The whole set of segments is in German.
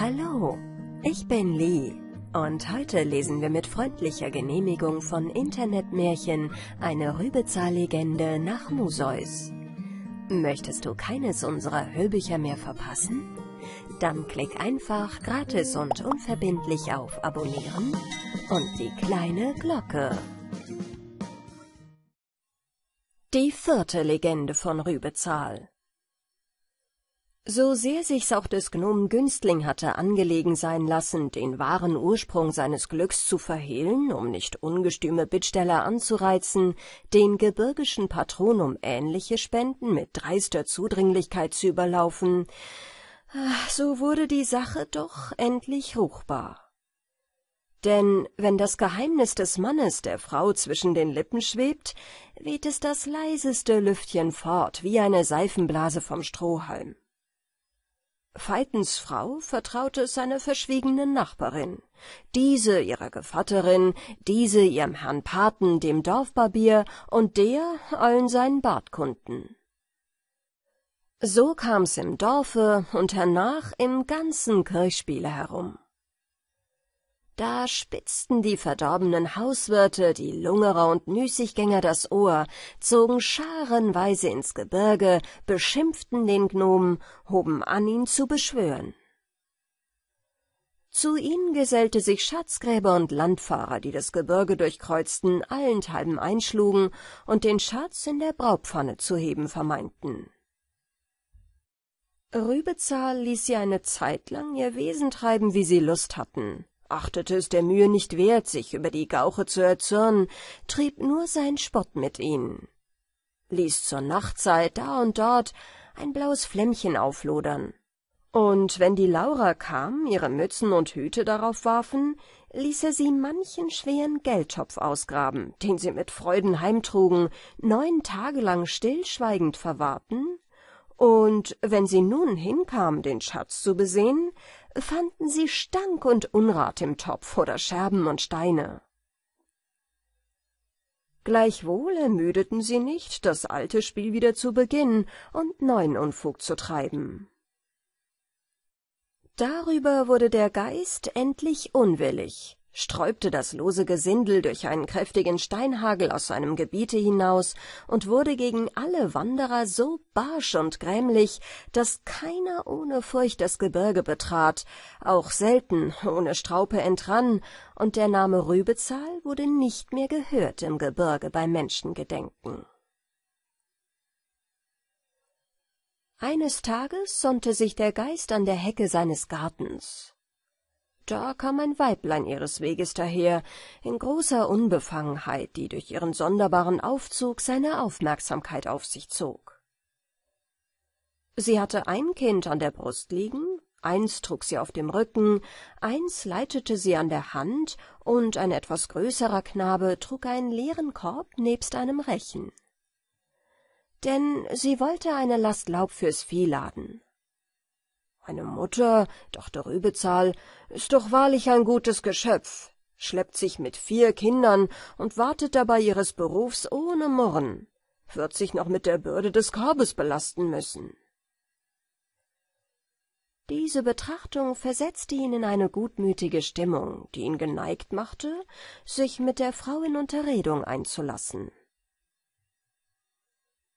Hallo, ich bin Lee und heute lesen wir mit freundlicher Genehmigung von Internetmärchen eine Rübezahl-Legende nach Museus. Möchtest du keines unserer Hörbücher mehr verpassen? Dann klick einfach gratis und unverbindlich auf Abonnieren und die kleine Glocke. Die vierte Legende von Rübezahl so sehr sich's auch des Gnomen Günstling hatte angelegen sein lassen, den wahren Ursprung seines Glücks zu verhehlen, um nicht ungestüme Bittsteller anzureizen, den gebirgischen Patron um ähnliche Spenden mit dreister Zudringlichkeit zu überlaufen, so wurde die Sache doch endlich ruchbar. Denn wenn das Geheimnis des Mannes der Frau zwischen den Lippen schwebt, weht es das leiseste Lüftchen fort, wie eine Seifenblase vom Strohhalm. Veitens Frau vertraute es seiner verschwiegenen Nachbarin, diese ihrer Gevatterin, diese ihrem Herrn Paten, dem Dorfbarbier, und der allen seinen Bartkunden. So kam's im Dorfe und hernach im ganzen Kirchspiele herum. Da spitzten die verdorbenen Hauswirte, die Lungerer und Müßiggänger das Ohr, zogen scharenweise ins Gebirge, beschimpften den Gnomen, hoben an, ihn zu beschwören. Zu ihnen gesellte sich Schatzgräber und Landfahrer, die das Gebirge durchkreuzten, allenthalben einschlugen und den Schatz in der Braupfanne zu heben vermeinten. Rübezahl ließ sie eine Zeit lang ihr Wesen treiben, wie sie Lust hatten achtete es der Mühe nicht wert, sich über die Gauche zu erzürnen, trieb nur sein Spott mit ihnen, ließ zur Nachtzeit da und dort ein blaues Flämmchen auflodern. Und wenn die Laura kam, ihre Mützen und Hüte darauf warfen, ließ er sie manchen schweren Geldtopf ausgraben, den sie mit Freuden heimtrugen, neun Tage lang stillschweigend verwahrten, und wenn sie nun hinkam, den Schatz zu besehen, fanden sie Stank und Unrat im Topf oder Scherben und Steine. Gleichwohl ermüdeten sie nicht, das alte Spiel wieder zu beginnen und neuen Unfug zu treiben. Darüber wurde der Geist endlich unwillig, sträubte das lose Gesindel durch einen kräftigen Steinhagel aus seinem Gebiete hinaus und wurde gegen alle Wanderer so barsch und grämlich, dass keiner ohne Furcht das Gebirge betrat, auch selten ohne Straupe entrann, und der Name Rübezahl wurde nicht mehr gehört im Gebirge bei Menschengedenken. Eines Tages sonnte sich der Geist an der Hecke seines Gartens da kam ein Weiblein ihres Weges daher, in großer Unbefangenheit, die durch ihren sonderbaren Aufzug seine Aufmerksamkeit auf sich zog. Sie hatte ein Kind an der Brust liegen, eins trug sie auf dem Rücken, eins leitete sie an der Hand, und ein etwas größerer Knabe trug einen leeren Korb nebst einem Rechen. Denn sie wollte eine Last Laub fürs Vieh laden. Eine Mutter, dachte Rübezahl, ist doch wahrlich ein gutes Geschöpf, schleppt sich mit vier Kindern und wartet dabei ihres Berufs ohne Murren, wird sich noch mit der Bürde des Korbes belasten müssen. Diese Betrachtung versetzte ihn in eine gutmütige Stimmung, die ihn geneigt machte, sich mit der Frau in Unterredung einzulassen.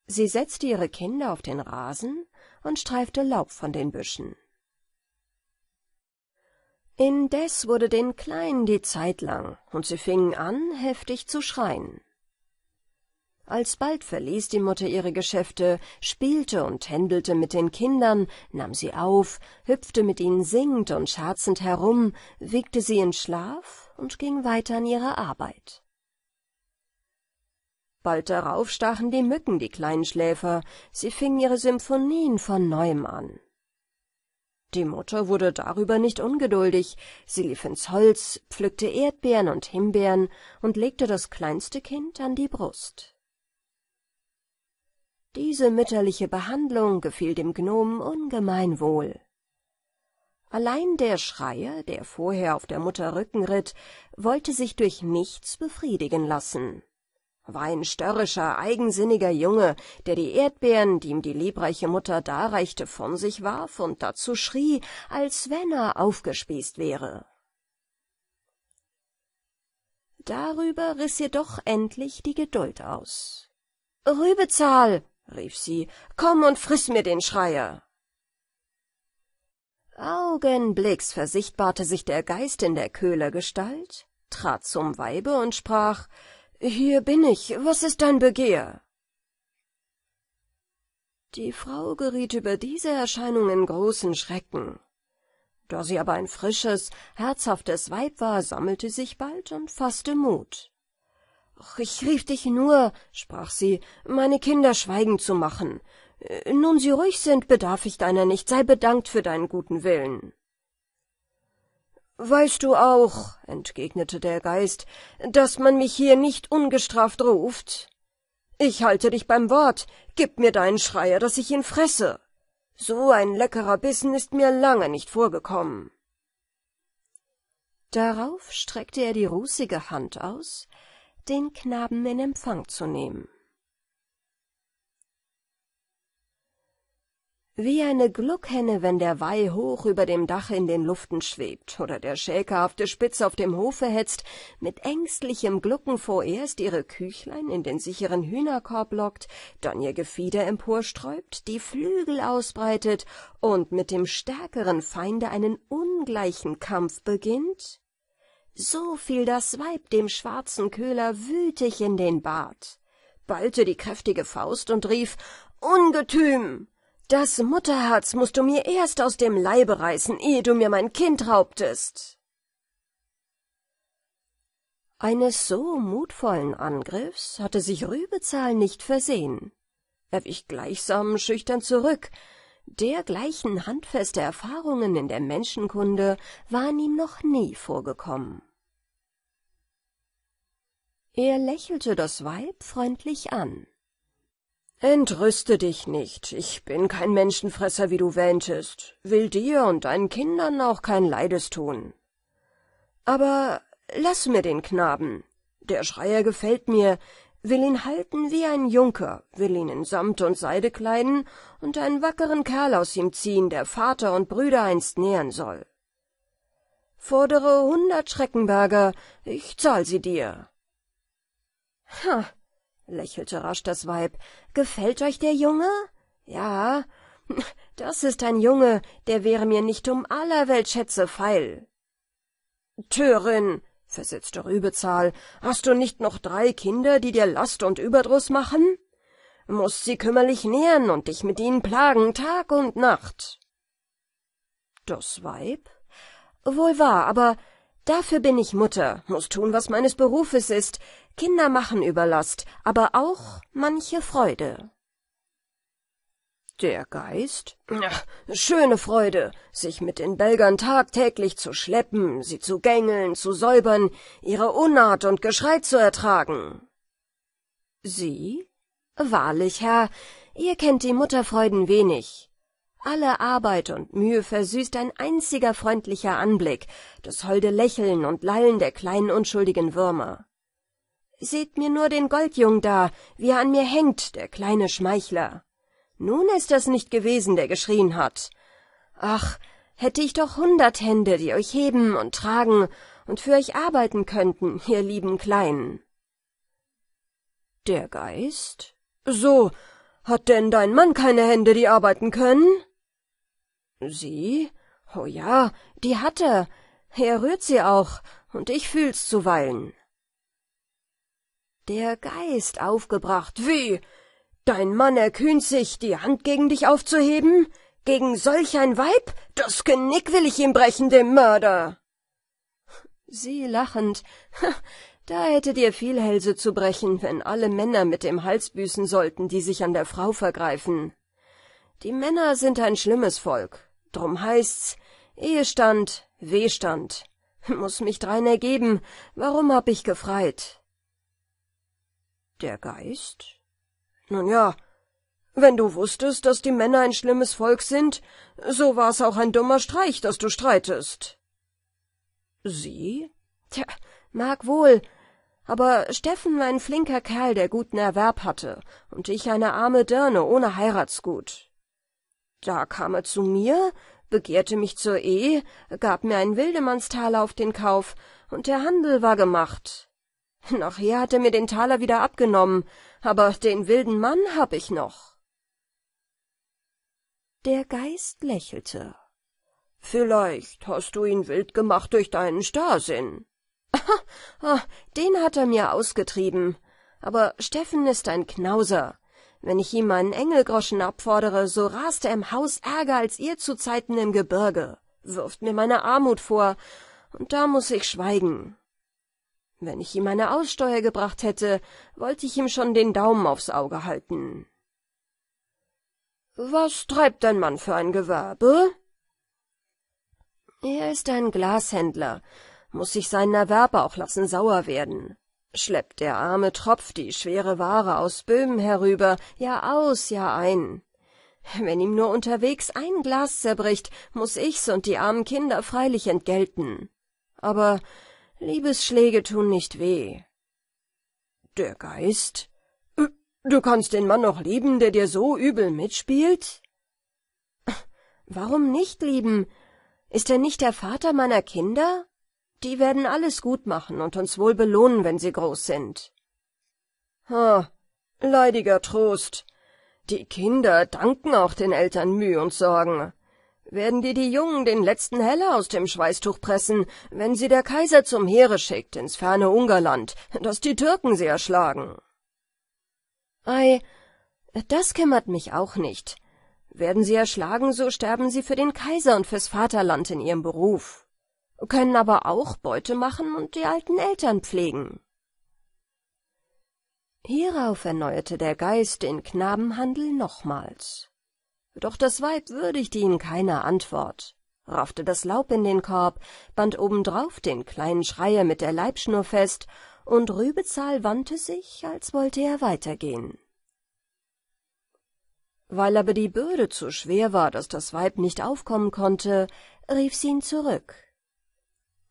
Sie setzte ihre Kinder auf den Rasen und streifte Laub von den Büschen. Indes wurde den Kleinen die Zeit lang, und sie fingen an, heftig zu schreien. Alsbald verließ die Mutter ihre Geschäfte, spielte und händelte mit den Kindern, nahm sie auf, hüpfte mit ihnen singend und scherzend herum, wiegte sie in Schlaf und ging weiter an ihre Arbeit. Bald darauf stachen die Mücken die kleinen Schläfer, sie fingen ihre Symphonien von neuem an. Die Mutter wurde darüber nicht ungeduldig, sie lief ins Holz, pflückte Erdbeeren und Himbeeren und legte das kleinste Kind an die Brust. Diese mütterliche Behandlung gefiel dem Gnomen ungemein wohl. Allein der Schreier, der vorher auf der Mutter Rücken ritt, wollte sich durch nichts befriedigen lassen. War ein störrischer, eigensinniger Junge, der die Erdbeeren, die ihm die liebreiche Mutter darreichte, von sich warf und dazu schrie, als wenn er aufgespießt wäre. Darüber riß ihr doch endlich die Geduld aus. Rübezahl, rief sie, komm und friss mir den Schreier. Augenblicks versichtbarte sich der Geist in der Köhlergestalt, trat zum Weibe und sprach Hier bin ich, was ist dein Begehr? Die Frau geriet über diese Erscheinung in großen Schrecken. Da sie aber ein frisches, herzhaftes Weib war, sammelte sich bald und fasste Mut. »Ach, ich rief dich nur«, sprach sie, »meine Kinder schweigen zu machen. Nun sie ruhig sind, bedarf ich deiner nicht, sei bedankt für deinen guten Willen.« »Weißt du auch«, entgegnete der Geist, »dass man mich hier nicht ungestraft ruft? Ich halte dich beim Wort, gib mir deinen Schreier, dass ich ihn fresse.« so ein leckerer Bissen ist mir lange nicht vorgekommen. Darauf streckte er die rußige Hand aus, den Knaben in Empfang zu nehmen. Wie eine Gluckhenne, wenn der Weih hoch über dem Dach in den Luften schwebt oder der schäkerhafte Spitz auf dem Hofe hetzt, mit ängstlichem Glucken vorerst ihre Küchlein in den sicheren Hühnerkorb lockt, dann ihr Gefieder emporsträubt, die Flügel ausbreitet und mit dem stärkeren Feinde einen ungleichen Kampf beginnt? So fiel das Weib dem schwarzen Köhler wütig in den Bart, ballte die kräftige Faust und rief Ungetüm! Das Mutterherz musst du mir erst aus dem Leibe reißen, ehe du mir mein Kind raubtest. Eines so mutvollen Angriffs hatte sich Rübezahl nicht versehen. Er wich gleichsam schüchtern zurück. Dergleichen handfeste Erfahrungen in der Menschenkunde waren ihm noch nie vorgekommen. Er lächelte das Weib freundlich an. Entrüste dich nicht, ich bin kein Menschenfresser, wie du wähntest, will dir und deinen Kindern auch kein Leides tun. Aber lass mir den Knaben, der Schreier gefällt mir, will ihn halten wie ein Junker, will ihn in Samt und Seide kleiden und einen wackeren Kerl aus ihm ziehen, der Vater und Brüder einst nähern soll. Fordere hundert Schreckenberger, ich zahl sie dir. Ha, lächelte rasch das Weib. Gefällt euch der Junge? Ja, das ist ein Junge, der wäre mir nicht um aller Welt Schätze feil. Törin, versetzte Rübezahl, hast du nicht noch drei Kinder, die dir Last und Überdruss machen? Mußt sie kümmerlich nähren und dich mit ihnen plagen Tag und Nacht. Das Weib? Wohl wahr, aber dafür bin ich Mutter, muss tun, was meines Berufes ist, Kinder machen Überlast, aber auch manche Freude. Der Geist? Ach, schöne Freude, sich mit den Belgern tagtäglich zu schleppen, sie zu gängeln, zu säubern, ihre Unart und Geschrei zu ertragen. Sie? Wahrlich, Herr, ihr kennt die Mutterfreuden wenig. Alle Arbeit und Mühe versüßt ein einziger freundlicher Anblick, das holde Lächeln und Lallen der kleinen unschuldigen Würmer. Seht mir nur den Goldjung da, wie er an mir hängt, der kleine Schmeichler. Nun ist es nicht gewesen, der geschrien hat. Ach, hätte ich doch hundert Hände, die euch heben und tragen und für euch arbeiten könnten, ihr lieben Kleinen. Der Geist? So, hat denn dein Mann keine Hände, die arbeiten können? Sie? Oh ja, die hat er. Er rührt sie auch, und ich fühl's zuweilen. Der Geist aufgebracht. Wie? Dein Mann erkühnt sich, die Hand gegen dich aufzuheben? Gegen solch ein Weib? Das Genick will ich ihm brechen, dem Mörder. Sie lachend. Da hättet ihr viel Hälse zu brechen, wenn alle Männer mit dem Hals büßen sollten, die sich an der Frau vergreifen. Die Männer sind ein schlimmes Volk. Drum heißt's Ehestand, Wehstand. Muß mich drein ergeben. Warum hab ich gefreit? Der Geist? Nun ja, wenn du wusstest, dass die Männer ein schlimmes Volk sind, so war's auch ein dummer Streich, dass du streitest. Sie? Tja, mag wohl, Aber Steffen war ein flinker Kerl, der guten Erwerb hatte, und ich eine arme Dirne ohne Heiratsgut. Da kam er zu mir, begehrte mich zur Ehe, gab mir einen Wildemannstaler auf den Kauf, und der Handel war gemacht. Nachher hat er mir den Taler wieder abgenommen, aber den wilden Mann hab ich noch. Der Geist lächelte. Vielleicht hast du ihn wild gemacht durch deinen Starrsinn. Ah, den hat er mir ausgetrieben. Aber Steffen ist ein Knauser. Wenn ich ihm meinen Engelgroschen abfordere, so rast er im Haus ärger als ihr zu Zeiten im Gebirge, wirft mir meine Armut vor, und da muss ich schweigen. Wenn ich ihm eine Aussteuer gebracht hätte, wollte ich ihm schon den Daumen aufs Auge halten. Was treibt dein Mann für ein Gewerbe? Er ist ein Glashändler, muss sich seinen Erwerb auch lassen sauer werden. Schleppt der arme Tropf die schwere Ware aus Böhmen herüber, Jahr aus, Jahr ein. Wenn ihm nur unterwegs ein Glas zerbricht, muss ich's und die armen Kinder freilich entgelten. Aber Liebesschläge tun nicht weh. Der Geist? Du kannst den Mann noch lieben, der dir so übel mitspielt? Warum nicht lieben? Ist er nicht der Vater meiner Kinder? Die werden alles gut machen und uns wohl belohnen, wenn sie groß sind. Ha, leidiger Trost. Die Kinder danken auch den Eltern Mühe und Sorgen. Werden dir die Jungen den letzten Heller aus dem Schweißtuch pressen, wenn sie der Kaiser zum Heere schickt ins ferne Ungarland, dass die Türken sie erschlagen? Ei, das kümmert mich auch nicht. Werden sie erschlagen, so sterben sie für den Kaiser und fürs Vaterland in ihrem Beruf können aber auch Beute machen und die alten Eltern pflegen. Hierauf erneuerte der Geist den Knabenhandel nochmals. Doch das Weib würdigte ihm keine Antwort, raffte das Laub in den Korb, band obendrauf den kleinen Schreier mit der Leibschnur fest, und Rübezahl wandte sich, als wollte er weitergehen. Weil aber die Bürde zu schwer war, dass das Weib nicht aufkommen konnte, rief sie ihn zurück.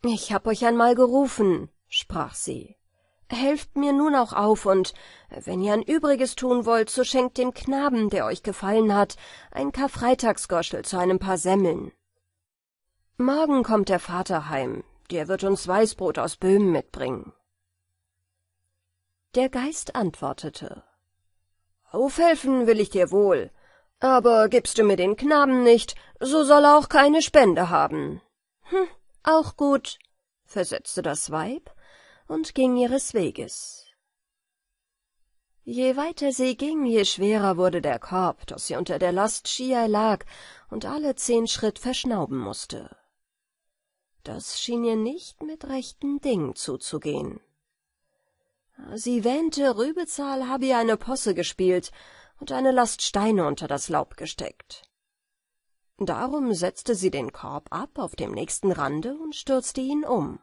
Ich hab euch einmal gerufen, sprach sie. Helft mir nun auch auf, und wenn ihr ein Übriges tun wollt, so schenkt dem Knaben, der euch gefallen hat, ein Karfreitagsgoschel zu einem paar Semmeln. Morgen kommt der Vater heim, der wird uns Weißbrot aus Böhmen mitbringen. Der Geist antwortete, Aufhelfen will ich dir wohl, aber gibst du mir den Knaben nicht, so soll er auch keine Spende haben. Hm, auch gut, versetzte das Weib und ging ihres Weges. Je weiter sie ging, je schwerer wurde der Korb, dass sie unter der Last schier lag und alle zehn Schritt verschnauben musste. Das schien ihr nicht mit rechten Dingen zuzugehen. Sie wähnte, Rübezahl habe ihr eine Posse gespielt und eine Last Steine unter das Laub gesteckt. Darum setzte sie den Korb ab auf dem nächsten Rande und stürzte ihn um.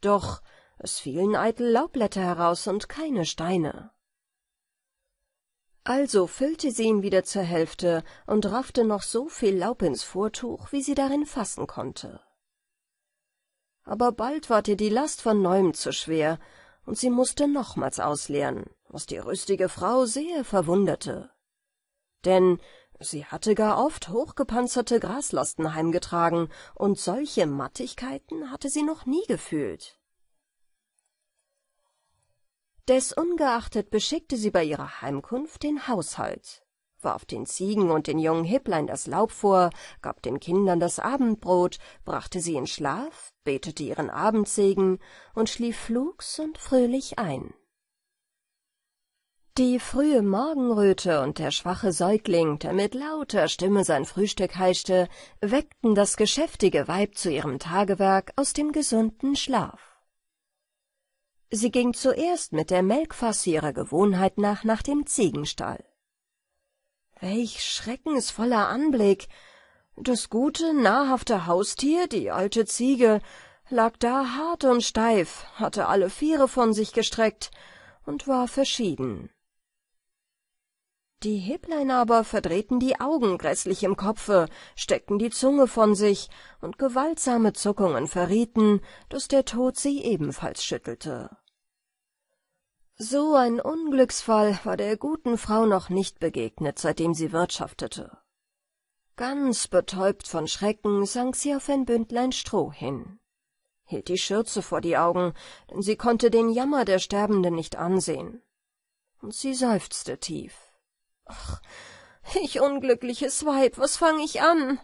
Doch es fielen eitel Laubblätter heraus und keine Steine. Also füllte sie ihn wieder zur Hälfte und raffte noch so viel Laub ins Vortuch, wie sie darin fassen konnte. Aber bald ward ihr die Last von neuem zu schwer, und sie musste nochmals ausleeren, was die rüstige Frau sehr verwunderte. Denn Sie hatte gar oft hochgepanzerte Graslasten heimgetragen, und solche Mattigkeiten hatte sie noch nie gefühlt. Desungeachtet beschickte sie bei ihrer Heimkunft den Haushalt, warf den Ziegen und den jungen Hipplein das Laub vor, gab den Kindern das Abendbrot, brachte sie in Schlaf, betete ihren Abendsegen und schlief flugs und fröhlich ein. Die frühe Morgenröte und der schwache Säugling, der mit lauter Stimme sein Frühstück heischte, weckten das geschäftige Weib zu ihrem Tagewerk aus dem gesunden Schlaf. Sie ging zuerst mit der Melkfasse ihrer Gewohnheit nach nach dem Ziegenstall. Welch schreckensvoller Anblick! Das gute, nahrhafte Haustier, die alte Ziege, lag da hart und steif, hatte alle Viere von sich gestreckt und war verschieden. Die Hipplein aber verdrehten die Augen gräßlich im Kopfe, steckten die Zunge von sich, und gewaltsame Zuckungen verrieten, dass der Tod sie ebenfalls schüttelte. So ein Unglücksfall war der guten Frau noch nicht begegnet, seitdem sie wirtschaftete. Ganz betäubt von Schrecken sank sie auf ein Bündlein Stroh hin, hielt die Schürze vor die Augen, denn sie konnte den Jammer der Sterbenden nicht ansehen. Und sie seufzte tief. Ach, ich unglückliches Weib, was fang ich an?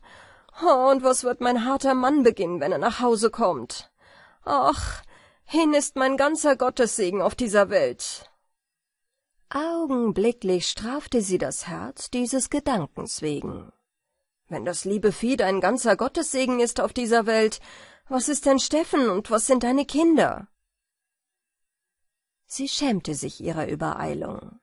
Oh, und was wird mein harter Mann beginnen, wenn er nach Hause kommt? Ach, hin ist mein ganzer Gottessegen auf dieser Welt. Augenblicklich strafte sie das Herz dieses Gedankens wegen. Wenn das liebe Vieh dein ganzer Gottessegen ist auf dieser Welt, was ist denn Steffen und was sind deine Kinder? Sie schämte sich ihrer Übereilung.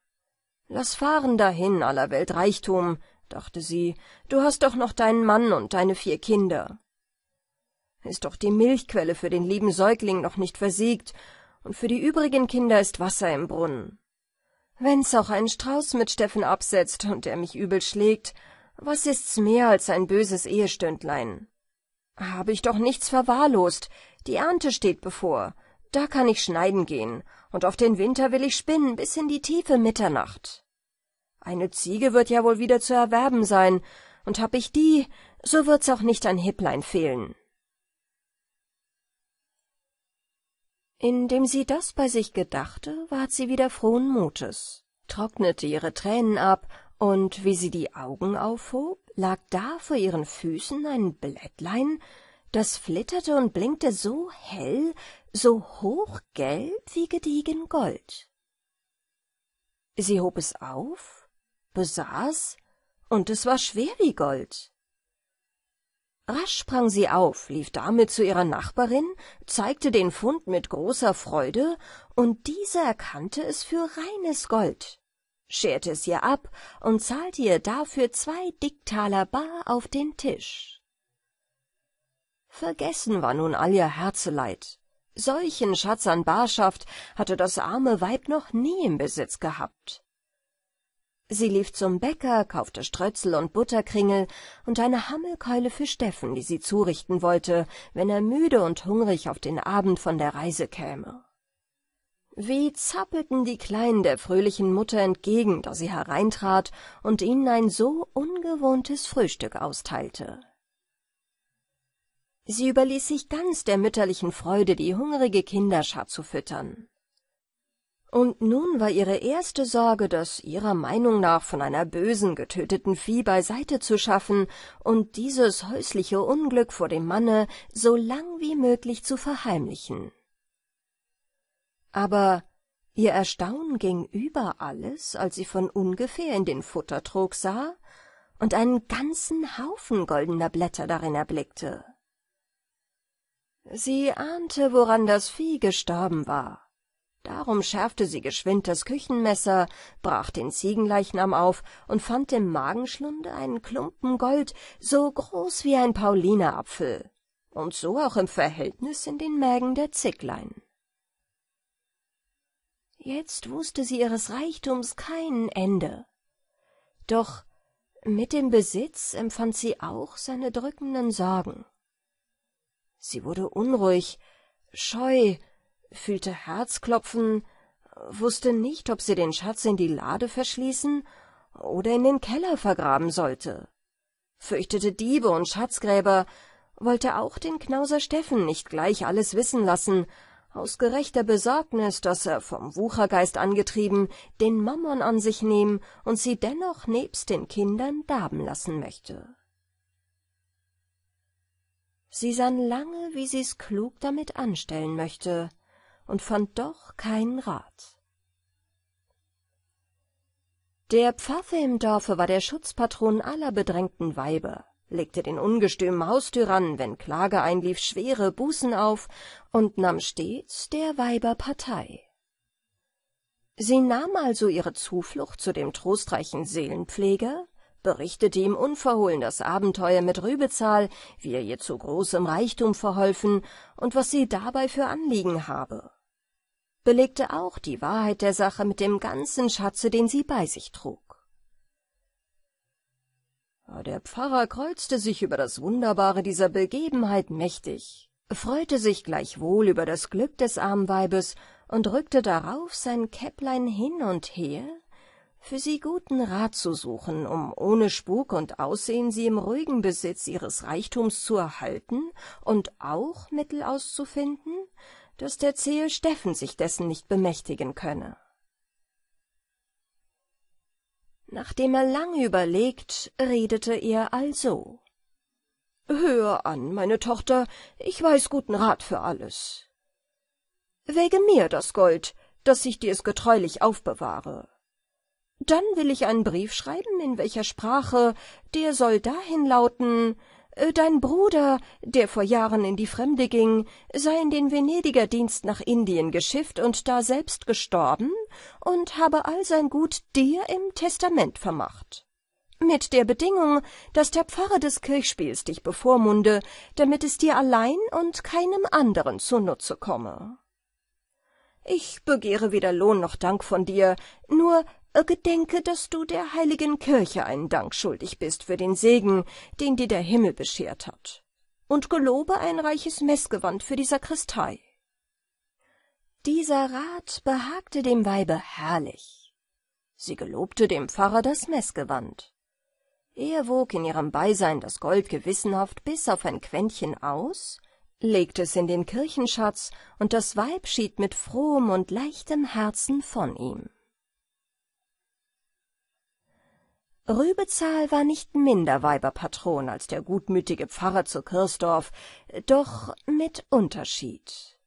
Lass fahren dahin, aller Welt Reichtum, dachte sie, du hast doch noch deinen Mann und deine vier Kinder. Ist doch die Milchquelle für den lieben Säugling noch nicht versiegt, und für die übrigen Kinder ist Wasser im Brunnen. Wenn's auch ein Strauß mit Steffen absetzt und er mich übel schlägt, was ist's mehr als ein böses Ehestündlein? Habe ich doch nichts verwahrlost, die Ernte steht bevor, da kann ich schneiden gehen, und auf den Winter will ich spinnen bis in die tiefe Mitternacht. Eine Ziege wird ja wohl wieder zu erwerben sein, und hab ich die, so wird's auch nicht an Hipplein fehlen. Indem sie das bei sich gedachte, ward sie wieder frohen Mutes, trocknete ihre Tränen ab, und wie sie die Augen aufhob, lag da vor ihren Füßen ein Blättlein, das flitterte und blinkte so hell, so hochgelb wie gediegen Gold. Sie hob es auf, besaß, und es war schwer wie Gold. Rasch sprang sie auf, lief damit zu ihrer Nachbarin, zeigte den Fund mit großer Freude, und diese erkannte es für reines Gold, scherte es ihr ab und zahlte ihr dafür zwei Dicktaler bar auf den Tisch. Vergessen war nun all ihr Herzeleid. Solchen Schatz an Barschaft hatte das arme Weib noch nie im Besitz gehabt. Sie lief zum Bäcker, kaufte Strötzel und Butterkringel und eine Hammelkeule für Steffen, die sie zurichten wollte, wenn er müde und hungrig auf den Abend von der Reise käme. Wie zappelten die Kleinen der fröhlichen Mutter entgegen, da sie hereintrat und ihnen ein so ungewohntes Frühstück austeilte. Sie überließ sich ganz der mütterlichen Freude, die hungrige Kinderschar zu füttern. Und nun war ihre erste Sorge, das ihrer Meinung nach von einer bösen getöteten Vieh beiseite zu schaffen und dieses häusliche Unglück vor dem Manne so lang wie möglich zu verheimlichen. Aber ihr Erstaunen ging über alles, als sie von ungefähr in den Futtertrog sah und einen ganzen Haufen goldener Blätter darin erblickte. Sie ahnte, woran das Vieh gestorben war Darum schärfte sie geschwind das Küchenmesser, brach den Ziegenleichnam auf und fand im Magenschlunde einen Klumpen Gold, so groß wie ein Paulinerapfel, und so auch im Verhältnis in den Mägen der Zicklein. Jetzt wusste sie ihres Reichtums kein Ende. Doch mit dem Besitz empfand sie auch seine drückenden Sorgen. Sie wurde unruhig, scheu fühlte Herzklopfen, wusste nicht, ob sie den Schatz in die Lade verschließen oder in den Keller vergraben sollte, fürchtete Diebe und Schatzgräber, wollte auch den Knauser Steffen nicht gleich alles wissen lassen, aus gerechter Besorgnis, dass er vom Wuchergeist angetrieben den Mammon an sich nehmen und sie dennoch nebst den Kindern darben lassen möchte. Sie sann lange, wie sie's klug damit anstellen möchte, und fand doch keinen Rat. Der Pfaffe im Dorfe war der Schutzpatron aller bedrängten Weiber, legte den ungestümen Haustyrannen, wenn Klage einlief, schwere Bußen auf und nahm stets der Weiber Partei. Sie nahm also ihre Zuflucht zu dem trostreichen Seelenpfleger, berichtete ihm unverhohlen das Abenteuer mit Rübezahl, wie er ihr zu großem Reichtum verholfen und was sie dabei für Anliegen habe belegte auch die Wahrheit der Sache mit dem ganzen Schatze, den sie bei sich trug. Der Pfarrer kreuzte sich über das Wunderbare dieser Begebenheit mächtig, freute sich gleichwohl über das Glück des armen Weibes und rückte darauf sein Käpplein hin und her, für sie guten Rat zu suchen, um ohne Spuk und Aussehen sie im ruhigen Besitz ihres Reichtums zu erhalten und auch Mittel auszufinden, dass der zähe Steffen sich dessen nicht bemächtigen könne. Nachdem er lange überlegt, redete er also. Hör an, meine Tochter, ich weiß guten Rat für alles. Wäge mir das Gold, dass ich dir's getreulich aufbewahre. Dann will ich einen Brief schreiben, in welcher Sprache, der soll dahin lauten, äh, Dein Bruder, der vor Jahren in die Fremde ging, sei in den Venediger Dienst nach Indien geschifft und da selbst gestorben und habe all sein Gut dir im Testament vermacht mit der Bedingung, dass der Pfarrer des Kirchspiels dich bevormunde, damit es dir allein und keinem anderen zunutze komme. Ich begehre weder Lohn noch Dank von dir, nur gedenke, dass du der heiligen Kirche einen Dank schuldig bist für den Segen, den dir der Himmel beschert hat, und gelobe ein reiches Messgewand für die Sakristei. Dieser Rat behagte dem Weibe herrlich. Sie gelobte dem Pfarrer das Messgewand. Er wog in ihrem Beisein das Gold gewissenhaft bis auf ein Quäntchen aus, legte es in den Kirchenschatz, und das Weib schied mit frohem und leichtem Herzen von ihm. Rübezahl war nicht minder Weiberpatron als der gutmütige Pfarrer zu Kirsdorf, doch mit Unterschied.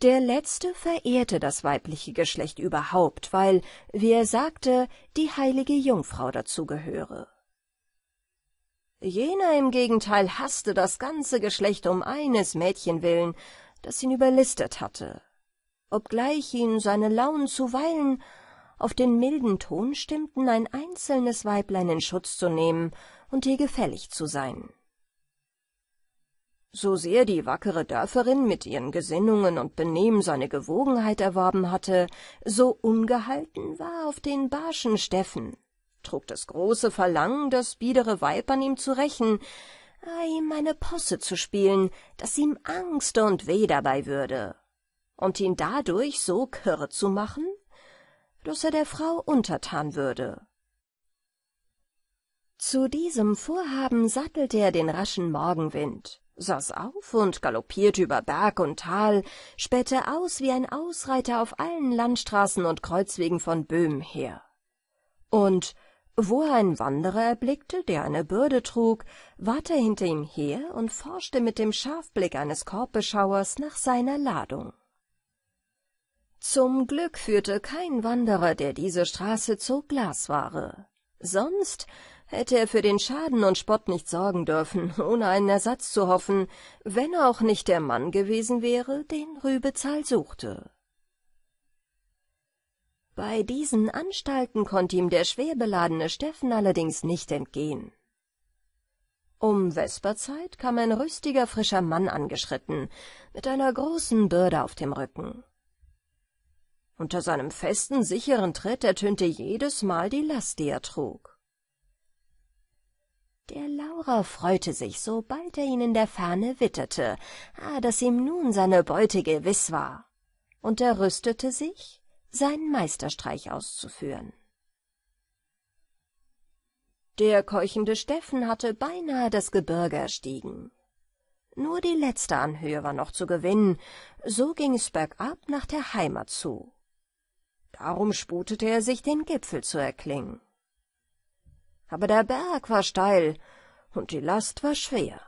Der letzte verehrte das weibliche Geschlecht überhaupt, weil, wie er sagte, die heilige Jungfrau dazu gehöre. Jener im Gegenteil hasste das ganze Geschlecht um eines Mädchen willen, das ihn überlistet hatte, obgleich ihn seine Launen zuweilen auf den milden Ton stimmten, ein einzelnes Weiblein in Schutz zu nehmen und ihr gefällig zu sein. So sehr die wackere Dörferin mit ihren Gesinnungen und Benehmen seine Gewogenheit erworben hatte, so ungehalten war auf den barschen Steffen, trug das große Verlangen, das biedere Weib an ihm zu rächen, ihm eine Posse zu spielen, dass ihm Angst und Weh dabei würde, und ihn dadurch so kirre zu machen, dass er der Frau untertan würde. Zu diesem Vorhaben sattelte er den raschen Morgenwind, saß auf und galoppierte über Berg und Tal, spähte aus wie ein Ausreiter auf allen Landstraßen und Kreuzwegen von Böhmen her. Und wo er einen Wanderer erblickte, der eine Bürde trug, ward er hinter ihm her und forschte mit dem Scharfblick eines Korbbeschauers nach seiner Ladung. Zum Glück führte kein Wanderer, der diese Straße zog, Glasware. Sonst hätte er für den Schaden und Spott nicht sorgen dürfen, ohne einen Ersatz zu hoffen, wenn auch nicht der Mann gewesen wäre, den Rübezahl suchte. Bei diesen Anstalten konnte ihm der schwer beladene Steffen allerdings nicht entgehen. Um Vesperzeit kam ein rüstiger, frischer Mann angeschritten, mit einer großen Bürde auf dem Rücken. Unter seinem festen, sicheren Tritt ertönte jedes Mal die Last, die er trug. Der Laurer freute sich, sobald er ihn in der Ferne witterte, ah, dass ihm nun seine Beute gewiss war, und er rüstete sich, seinen Meisterstreich auszuführen. Der keuchende Steffen hatte beinahe das Gebirge erstiegen. Nur die letzte Anhöhe war noch zu gewinnen, so ging es bergab nach der Heimat zu. Darum sputete er sich, den Gipfel zu erklingen aber der Berg war steil und die Last war schwer.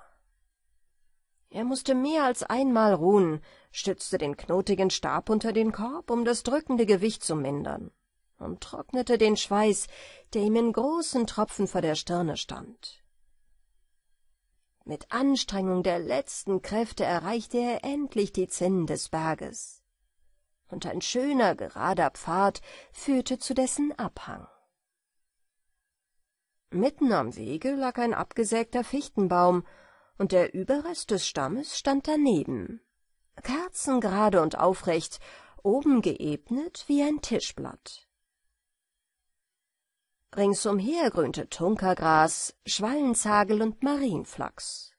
Er musste mehr als einmal ruhen, stützte den knotigen Stab unter den Korb, um das drückende Gewicht zu mindern, und trocknete den Schweiß, der ihm in großen Tropfen vor der Stirne stand. Mit Anstrengung der letzten Kräfte erreichte er endlich die Zinnen des Berges, und ein schöner, gerader Pfad führte zu dessen Abhang. Mitten am Wege lag ein abgesägter Fichtenbaum, und der Überrest des Stammes stand daneben, kerzengerade und aufrecht, oben geebnet wie ein Tischblatt. Ringsumher grünte Tunkergras, Schwallenzagel und Marienflachs.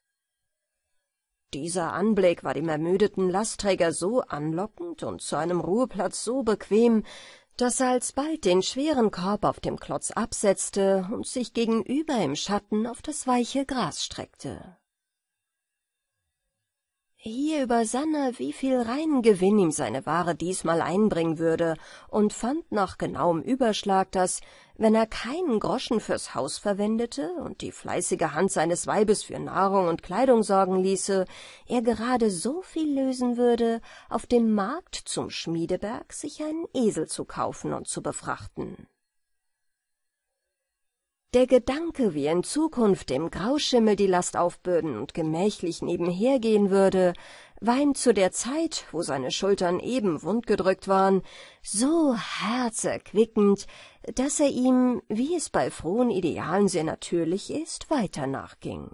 Dieser Anblick war dem ermüdeten Lastträger so anlockend und zu einem Ruheplatz so bequem, dass er alsbald den schweren Korb auf dem Klotz absetzte und sich gegenüber im Schatten auf das weiche Gras streckte. Hier übersann er, wie viel reinen Gewinn ihm seine Ware diesmal einbringen würde, und fand nach genauem Überschlag, dass, wenn er keinen Groschen fürs Haus verwendete und die fleißige Hand seines Weibes für Nahrung und Kleidung sorgen ließe, er gerade so viel lösen würde, auf dem Markt zum Schmiedeberg sich einen Esel zu kaufen und zu befrachten. Der Gedanke, wie in Zukunft dem Grauschimmel die Last aufbürden und gemächlich nebenher gehen würde, war ihm zu der Zeit, wo seine Schultern eben wundgedrückt waren, so herzerquickend, dass er ihm, wie es bei frohen Idealen sehr natürlich ist, weiter nachging.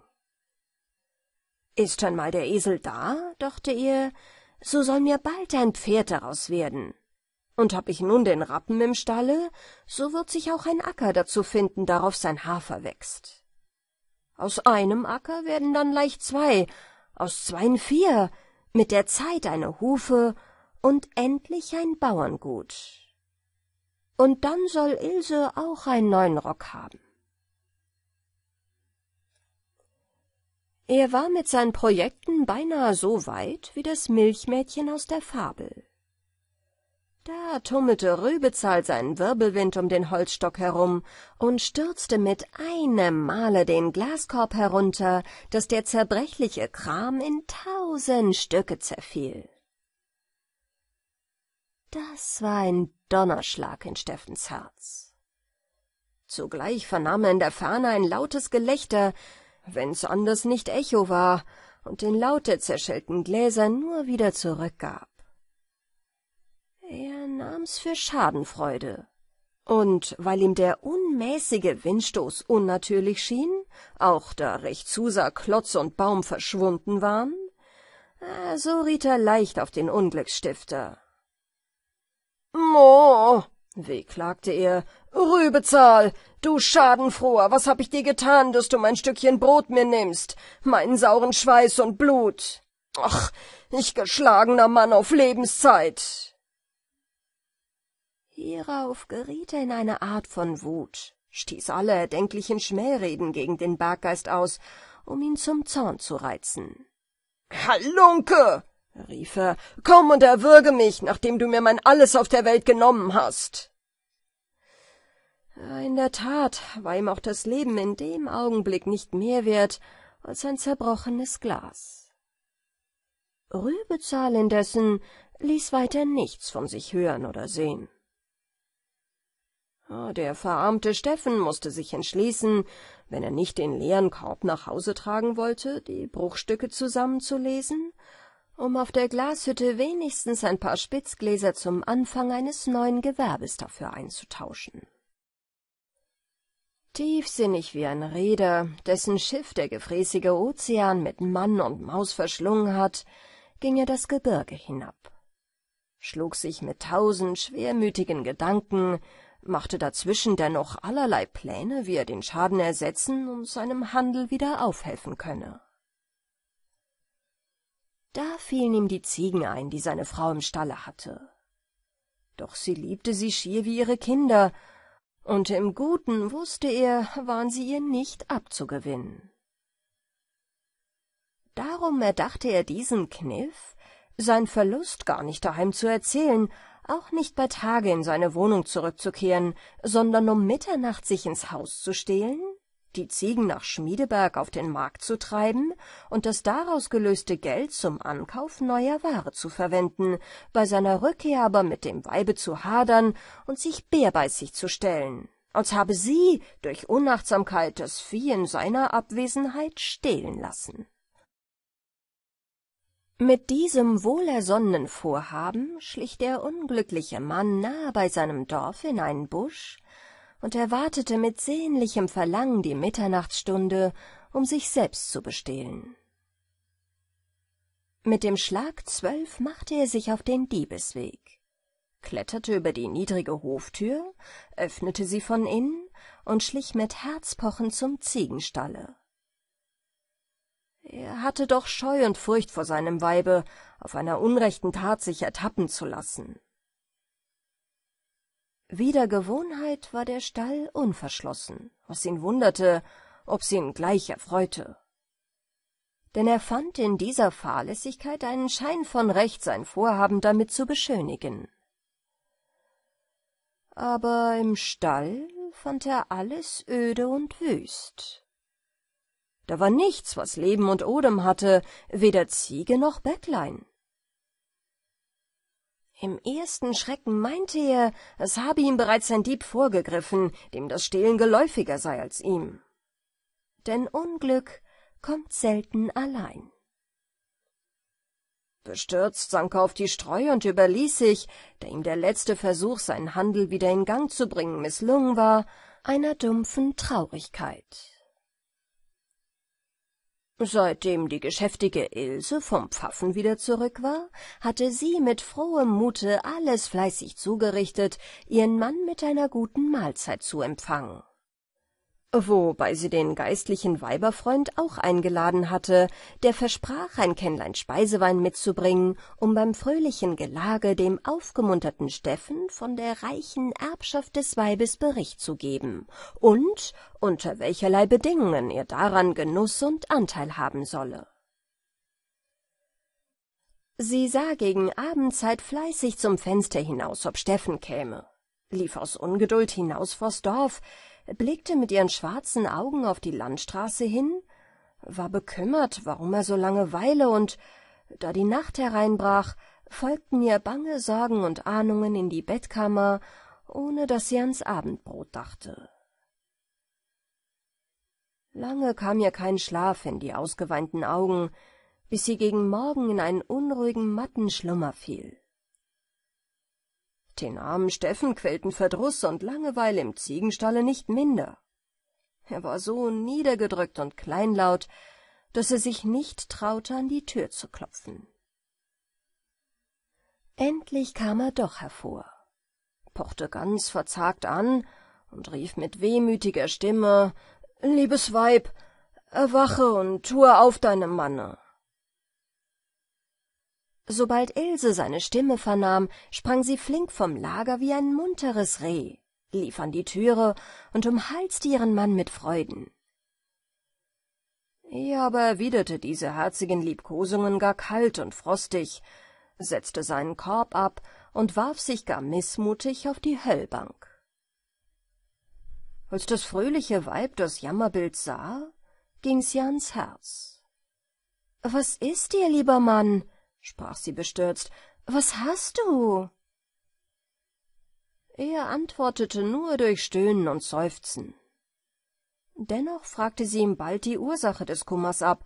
Ist schon mal der Esel da, dachte er, so soll mir bald ein Pferd daraus werden. Und hab ich nun den Rappen im Stalle, so wird sich auch ein Acker dazu finden, darauf sein Hafer wächst. Aus einem Acker werden dann leicht zwei, aus zweien vier, mit der Zeit eine Hufe und endlich ein Bauerngut. Und dann soll Ilse auch einen neuen Rock haben. Er war mit seinen Projekten beinahe so weit wie das Milchmädchen aus der Fabel. Da tummelte Rübezahl seinen Wirbelwind um den Holzstock herum und stürzte mit einem Male den Glaskorb herunter, dass der zerbrechliche Kram in tausend Stücke zerfiel. Das war ein Donnerschlag in Steffens Herz. Zugleich vernahm er in der Ferne ein lautes Gelächter, wenn's anders nicht Echo war und den Laut der zerschellten Gläser nur wieder zurückgab. Er nahm's für Schadenfreude. Und weil ihm der unmäßige Windstoß unnatürlich schien, auch da recht zusah Klotz und Baum verschwunden waren, äh, so riet er leicht auf den Unglücksstifter. »Mo«, wehklagte er, »Rübezahl, du Schadenfroher, was hab ich dir getan, dass du mein Stückchen Brot mir nimmst, meinen sauren Schweiß und Blut? Ach, ich geschlagener Mann auf Lebenszeit!« Hierauf geriet er in eine Art von Wut, stieß alle erdenklichen Schmähreden gegen den Berggeist aus, um ihn zum Zorn zu reizen. Halunke! rief er, komm und erwürge mich, nachdem du mir mein Alles auf der Welt genommen hast. In der Tat war ihm auch das Leben in dem Augenblick nicht mehr wert als ein zerbrochenes Glas. Rübezahl indessen ließ weiter nichts von sich hören oder sehen. Ah, der verarmte Steffen musste sich entschließen, wenn er nicht den leeren Korb nach Hause tragen wollte, die Bruchstücke zusammenzulesen, um auf der Glashütte wenigstens ein paar Spitzgläser zum Anfang eines neuen Gewerbes dafür einzutauschen. Tiefsinnig wie ein Reeder, dessen Schiff der gefräßige Ozean mit Mann und Maus verschlungen hat, ging er das Gebirge hinab, schlug sich mit tausend schwermütigen Gedanken machte dazwischen dennoch allerlei Pläne, wie er den Schaden ersetzen und seinem Handel wieder aufhelfen könne. Da fielen ihm die Ziegen ein, die seine Frau im Stalle hatte. Doch sie liebte sie schier wie ihre Kinder, und im Guten, wusste er, waren sie ihr nicht abzugewinnen. Darum erdachte er diesen Kniff, sein Verlust gar nicht daheim zu erzählen, auch nicht bei Tage in seine Wohnung zurückzukehren, sondern um Mitternacht sich ins Haus zu stehlen, die Ziegen nach Schmiedeberg auf den Markt zu treiben und das daraus gelöste Geld zum Ankauf neuer Ware zu verwenden, bei seiner Rückkehr aber mit dem Weibe zu hadern und sich bärbeißig zu stellen, als habe sie durch Unachtsamkeit das Vieh in seiner Abwesenheit stehlen lassen. Mit diesem wohlersonnenen Vorhaben schlich der unglückliche Mann nahe bei seinem Dorf in einen Busch und erwartete mit sehnlichem Verlangen die Mitternachtsstunde, um sich selbst zu bestehlen. Mit dem Schlag zwölf machte er sich auf den Diebesweg, kletterte über die niedrige Hoftür, öffnete sie von innen und schlich mit Herzpochen zum Ziegenstalle. Er hatte doch Scheu und Furcht vor seinem Weibe, auf einer unrechten Tat sich ertappen zu lassen. Wider Gewohnheit war der Stall unverschlossen, was ihn wunderte, ob sie ihn gleich erfreute. Denn er fand in dieser Fahrlässigkeit einen Schein von Recht, sein Vorhaben damit zu beschönigen. Aber im Stall fand er alles öde und wüst. Da war nichts, was Leben und Odem hatte, weder Ziege noch Bäcklein. Im ersten Schrecken meinte er, es habe ihm bereits ein Dieb vorgegriffen, dem das Stehlen geläufiger sei als ihm. Denn Unglück kommt selten allein. Bestürzt sank er auf die Streu und überließ sich, da ihm der letzte Versuch, seinen Handel wieder in Gang zu bringen, misslungen war, einer dumpfen Traurigkeit. Seitdem die geschäftige Ilse vom Pfaffen wieder zurück war, hatte sie mit frohem Mute alles fleißig zugerichtet, ihren Mann mit einer guten Mahlzeit zu empfangen wobei sie den geistlichen Weiberfreund auch eingeladen hatte, der versprach, ein Kännlein Speisewein mitzubringen, um beim fröhlichen Gelage dem aufgemunterten Steffen von der reichen Erbschaft des Weibes Bericht zu geben und unter welcherlei Bedingungen er daran Genuss und Anteil haben solle. Sie sah gegen Abendzeit fleißig zum Fenster hinaus, ob Steffen käme, lief aus Ungeduld hinaus vors Dorf, blickte mit ihren schwarzen Augen auf die Landstraße hin, war bekümmert, warum er so lange weile, und da die Nacht hereinbrach, folgten ihr bange Sorgen und Ahnungen in die Bettkammer, ohne dass sie ans Abendbrot dachte. Lange kam ihr kein Schlaf in die ausgeweinten Augen, bis sie gegen Morgen in einen unruhigen, matten Schlummer fiel. Den armen Steffen quälten Verdruß und Langeweile im Ziegenstalle nicht minder. Er war so niedergedrückt und kleinlaut, dass er sich nicht traute, an die Tür zu klopfen. Endlich kam er doch hervor, pochte ganz verzagt an und rief mit wehmütiger Stimme Liebes Weib, erwache und tue auf deinem Manne. Sobald Ilse seine Stimme vernahm, sprang sie flink vom Lager wie ein munteres Reh, lief an die Türe und umhalste ihren Mann mit Freuden. Er aber erwiderte diese herzigen Liebkosungen gar kalt und frostig, setzte seinen Korb ab und warf sich gar mißmutig auf die Höllbank. Als das fröhliche Weib das Jammerbild sah, ging's ihr ans Herz. »Was ist dir, lieber Mann?« Sprach sie bestürzt, was hast du? Er antwortete nur durch Stöhnen und Seufzen. Dennoch fragte sie ihm bald die Ursache des Kummers ab,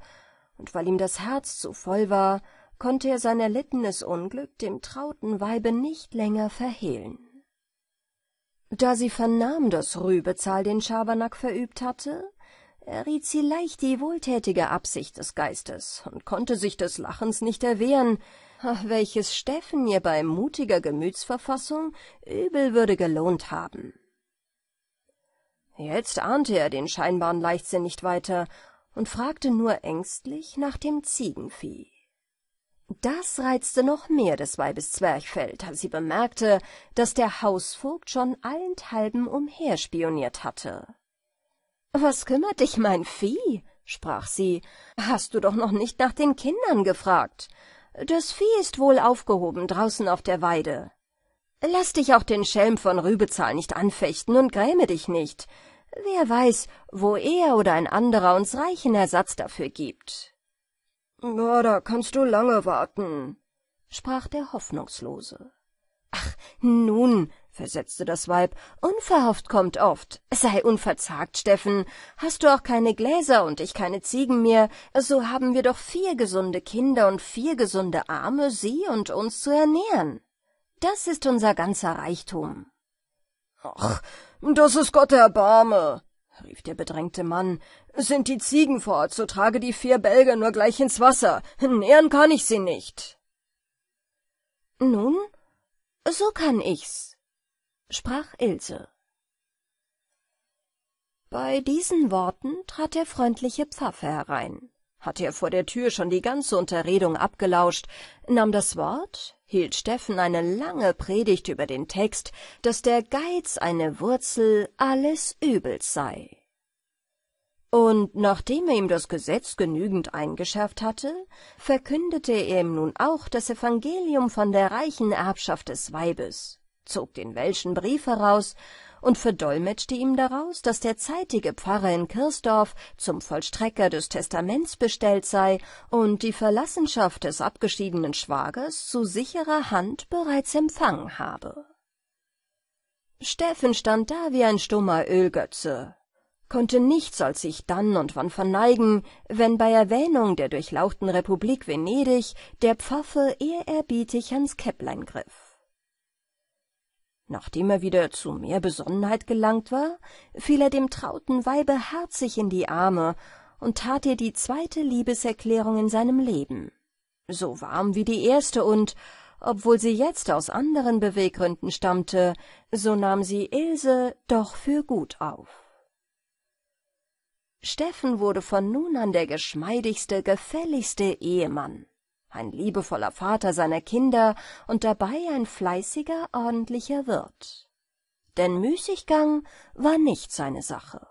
und weil ihm das Herz zu voll war, konnte er sein erlittenes Unglück dem trauten Weibe nicht länger verhehlen. Da sie vernahm, dass Rübezahl den Schabernack verübt hatte, erriet sie leicht die wohltätige Absicht des Geistes und konnte sich des Lachens nicht erwehren, welches Steffen ihr bei mutiger Gemütsverfassung übel würde gelohnt haben. Jetzt ahnte er den scheinbaren Leichtsinn nicht weiter und fragte nur ängstlich nach dem Ziegenvieh. Das reizte noch mehr des Weibes Zwerchfeld, als sie bemerkte, dass der Hausvogt schon allenthalben umherspioniert hatte. Was kümmert dich mein Vieh? sprach sie. Hast du doch noch nicht nach den Kindern gefragt? Das Vieh ist wohl aufgehoben draußen auf der Weide. Lass dich auch den Schelm von Rübezahl nicht anfechten und gräme dich nicht. Wer weiß, wo er oder ein anderer uns reichen Ersatz dafür gibt. Na, da kannst du lange warten, sprach der Hoffnungslose. Ach, nun, versetzte das Weib, unverhofft kommt oft. Sei unverzagt, Steffen. Hast du auch keine Gläser und ich keine Ziegen mehr, so haben wir doch vier gesunde Kinder und vier gesunde Arme, sie und uns zu ernähren. Das ist unser ganzer Reichtum. Ach, das ist Gott Erbarme, rief der bedrängte Mann. Sind die Ziegen fort, so trage die vier Bälge nur gleich ins Wasser. Nähren kann ich sie nicht. Nun, so kann ich's, sprach Ilse. Bei diesen Worten trat der freundliche Pfaffe herein, hatte er vor der Tür schon die ganze Unterredung abgelauscht, nahm das Wort, hielt Steffen eine lange Predigt über den Text, dass der Geiz eine Wurzel alles Übels sei. Und nachdem er ihm das Gesetz genügend eingeschärft hatte, verkündete er ihm nun auch das Evangelium von der reichen Erbschaft des Weibes, zog den welschen Brief heraus und verdolmetschte ihm daraus, dass der zeitige Pfarrer in Kirsdorf zum Vollstrecker des Testaments bestellt sei und die Verlassenschaft des abgeschiedenen Schwagers zu sicherer Hand bereits empfangen habe. Steffen stand da wie ein stummer Ölgötze, konnte nichts als sich dann und wann verneigen, wenn bei Erwähnung der durchlauchten Republik Venedig der Pfaffe ehrerbietig ans Käpplein griff. Nachdem er wieder zu mehr Besonnenheit gelangt war, fiel er dem trauten Weibe herzig in die Arme und tat ihr die zweite Liebeserklärung in seinem Leben, so warm wie die erste und, obwohl sie jetzt aus anderen Beweggründen stammte, so nahm sie Ilse doch für gut auf. Steffen wurde von nun an der geschmeidigste, gefälligste Ehemann, ein liebevoller Vater seiner Kinder und dabei ein fleißiger, ordentlicher Wirt. Denn Müßiggang war nicht seine Sache.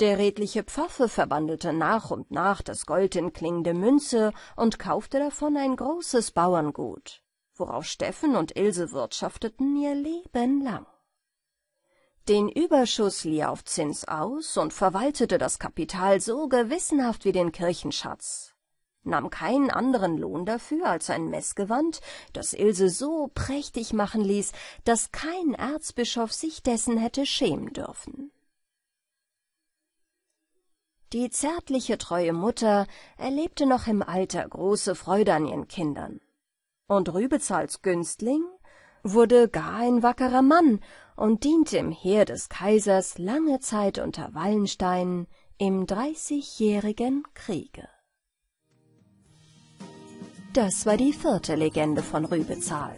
Der redliche Pfaffe verwandelte nach und nach das Gold in klingende Münze und kaufte davon ein großes Bauerngut, worauf Steffen und Ilse wirtschafteten ihr Leben lang. Den Überschuss lieh auf Zins aus und verwaltete das Kapital so gewissenhaft wie den Kirchenschatz, nahm keinen anderen Lohn dafür als ein Messgewand, das Ilse so prächtig machen ließ, dass kein Erzbischof sich dessen hätte schämen dürfen. Die zärtliche, treue Mutter erlebte noch im Alter große Freude an ihren Kindern. Und Rübezahls Günstling wurde gar ein wackerer Mann und diente im Heer des Kaisers lange Zeit unter Wallenstein im Dreißigjährigen Kriege. Das war die vierte Legende von Rübezahl.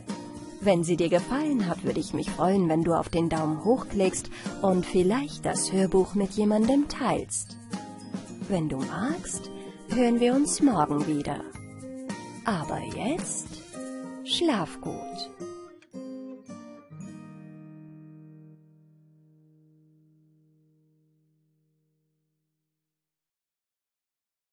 Wenn sie dir gefallen hat, würde ich mich freuen, wenn du auf den Daumen hoch klickst und vielleicht das Hörbuch mit jemandem teilst. Wenn du magst, hören wir uns morgen wieder. Aber jetzt schlaf gut.